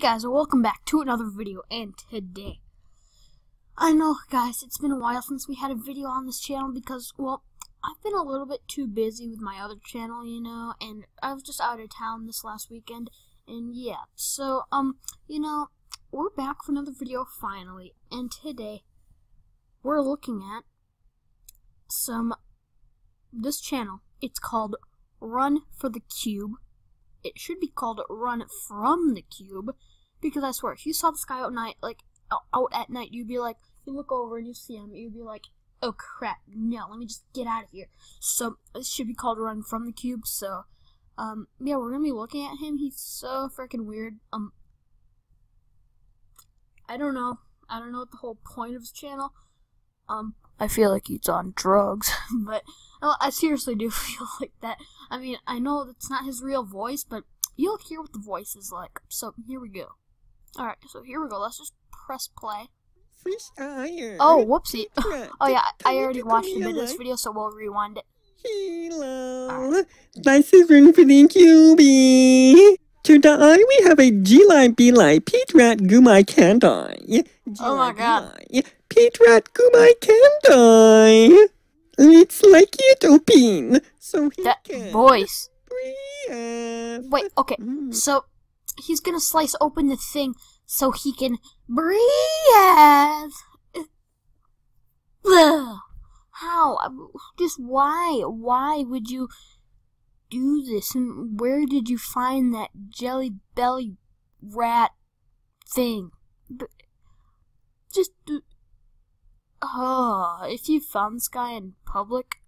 guys, welcome back to another video, and today, I know, guys, it's been a while since we had a video on this channel because, well, I've been a little bit too busy with my other channel, you know, and I was just out of town this last weekend, and yeah, so, um, you know, we're back for another video finally, and today, we're looking at some, this channel, it's called Run for the Cube, it should be called Run from the Cube, because I swear, if you saw this guy out night, like out at night, you'd be like, you look over and you see him, you'd be like, oh crap, no, let me just get out of here. So this should be called Run from the Cube. So, um, yeah, we're gonna be looking at him. He's so freaking weird. Um, I don't know. I don't know what the whole point of his channel. Um, I feel like he's on drugs, but well, I seriously do feel like that. I mean, I know that's not his real voice, but you'll hear what the voice is like. So here we go. All right, so here we go. Let's just press play. Oh, whoopsie. oh yeah, I already watched the this video, so we'll rewind it. Hello. Right. This is Run for the Cube. Today we have a G-Line B-Line Pete Rat Gumai Kandai. Oh my god. Pete Rat Gumai Kandai. Let's like it open. So he that can voice. Breathe. Wait, okay. Mm. So he's gonna slice open the thing so he can breathe. How? Just why? Why would you do this? And where did you find that jelly belly rat thing? Just. Oh, if you found this guy in public,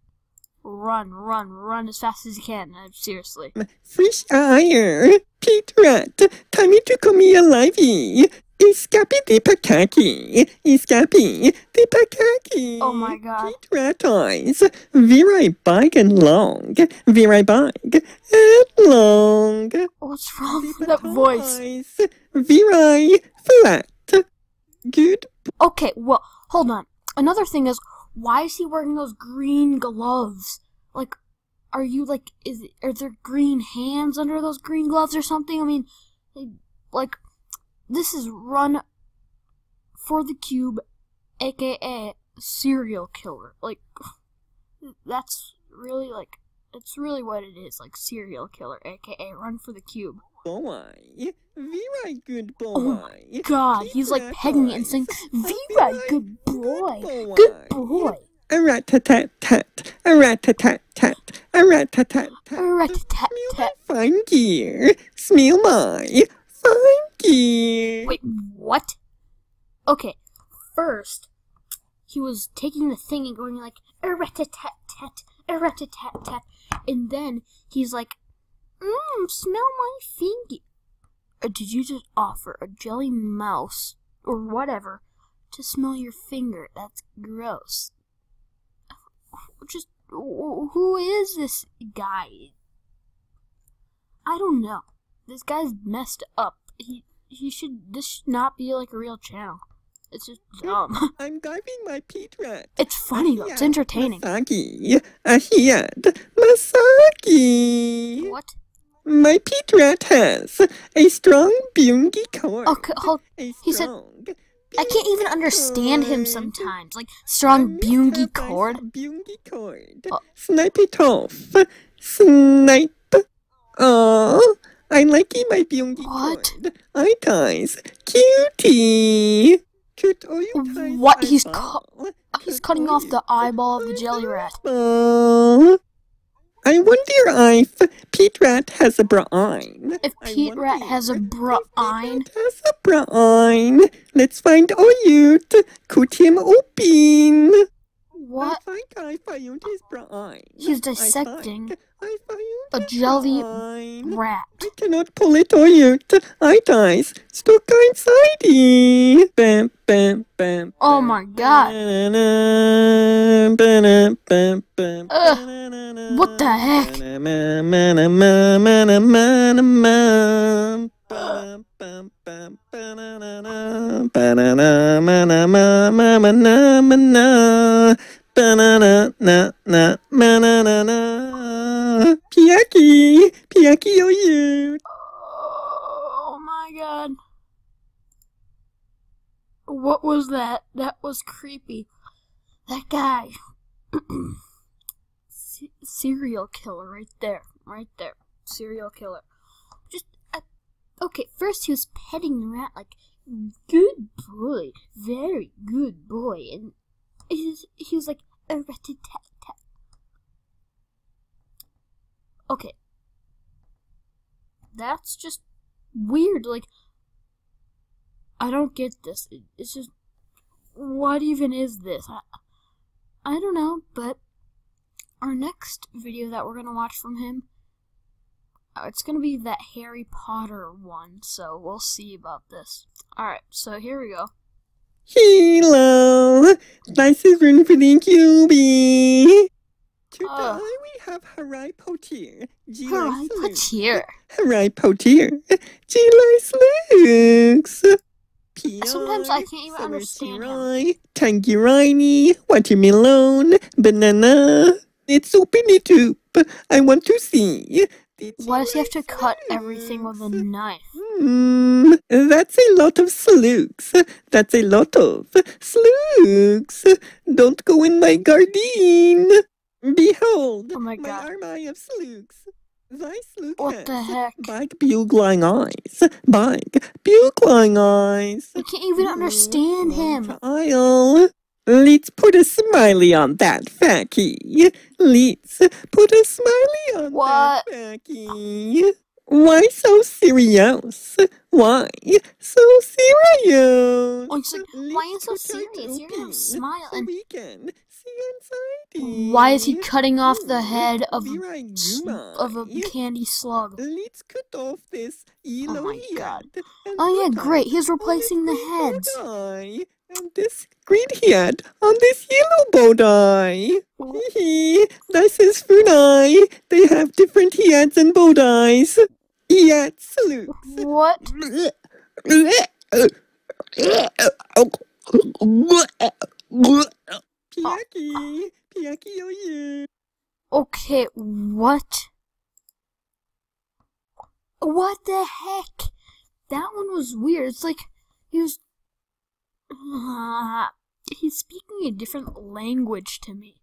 run, run, run as fast as you can. Uh, seriously. Fish ire. Pete Rat. Time to come livey. Escape the pakaki. Escape the pakaki. Oh my god. Pete Rat eyes. Very big and long. Very big and long. What's wrong with that voice? Very flat. Good. Okay, well, hold on. Another thing is, why is he wearing those green gloves? Like, are you like, is are there green hands under those green gloves or something? I mean, like, this is Run for the Cube, aka serial killer. Like, that's really like, it's really what it is, like serial killer, aka Run for the Cube. Boy, very good boy. Oh my God, he's like pegging it and saying, "Very good boy, good boy." A rat tat tat tat, a rat tat tat tat, a rat tat tat tat. A rat tat tat. Fine gear, smell my gear. Wait, what? Okay, first he was taking the thing and going like a rat tat tat tat, a rat tat tat tat, and then he's like Mmm, smell my finger. Or did you just offer a jelly mouse, or whatever, to smell your finger? That's gross. Just, who is this guy? I don't know. This guy's messed up. He, he should, this should not be like a real channel. It's just dumb. I'm diving my Pete Rat. It's funny though. It's entertaining. Masagi. Ahiad. Masagi. What? My Pete Rat has a strong bungy cord. Okay, hold. He said, I can't even understand him sometimes. Like, strong bungy cord. Bungy cord. Oh. Snipe it off. Snipe. Oh, I like my bungy what? cord. I ties. Cutie. Cute, you what? He's, cu he's cutting off the eyeball of the jelly rat. I wonder if Pete Rat has a brain. If Pete Rat has a brain? has a brain. Let's find out. Cut him open. What? I think I found his brain. He's dissecting a jelly rat. I cannot pull it out. I dies stuck inside. Bam, bam, bam. Oh my god. Ugh. What the heck? God. What was that? That was creepy. That guy. Se- serial killer right there. Right there. Serial killer. Just, uh, okay, first he was petting the rat like, good boy, very good boy. And he was, he was like, a rat tat tat. Okay. That's just weird. Like, I don't get this. It, it's just, what even is this? I, I don't know, but our next video that we're gonna watch from him, uh, it's gonna be that Harry Potter one. So we'll see about this. All right, so here we go. Hello, this is room for the Cube. Today we have Harry Potter. G Harry likes Potter. Harry Potter. G likes Lux. Sometimes I can't even understand him. Tangerine, watermelon, banana. It's open it up. I want to see. Why does he have to cut everything with a knife? Hmm, that's a lot of slugs. That's a lot of slugs. Don't go in my garden. Behold, Oh my god. army of slugs. Thy slug What the heck? Big bugling eyes. Big bugling eyes. We can't even understand him. Child. Let's put a smiley on that facky. Let's put a smiley on What? that facky. Why so serious? Why so serious? Oh, like, why are you so Let's cut it serious? You're gonna smile so and- we can Why is he cutting off the head of a, right, s- you of a candy slug? Let's cut off this yellow my. God. Oh yeah, great. He's replacing the heads. And this green head on this yellow bow tie. This is Funai. They have different heads and bow ties. Yet salutes. What? Piaki, Piaki, oh yeah. Okay, what? What the heck? That one was weird. It's like he was. he's speaking a different language to me.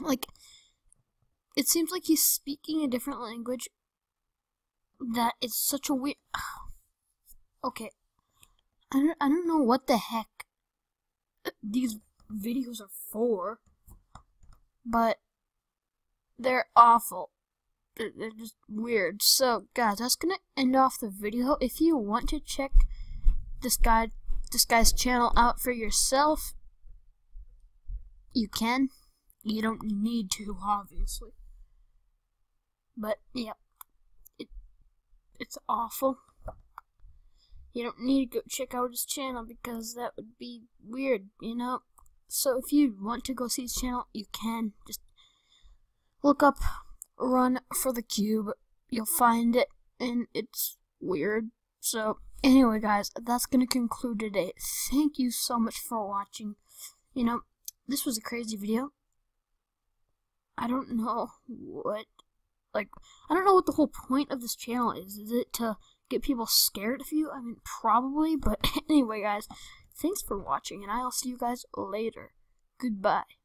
Like, it seems like he's speaking a different language that is such a weird. Okay. I don't, I don't know what the heck these videos are for, but they're awful. They're, they're just weird. So, guys, that's gonna end off the video. If you want to check this guy, this guy's channel out for yourself, you can. You don't need to, obviously. But yeah, it it's awful. You don't need to go check out his channel because that would be weird, you know. So if you want to go see his channel, you can just look up run for the cube. You'll find it, and it's weird. So, anyway, guys, that's gonna conclude today. Thank you so much for watching. You know, this was a crazy video. I don't know what, like, I don't know what the whole point of this channel is. Is it to get people scared of you? I mean, probably, but anyway, guys, thanks for watching, and I'll see you guys later. Goodbye.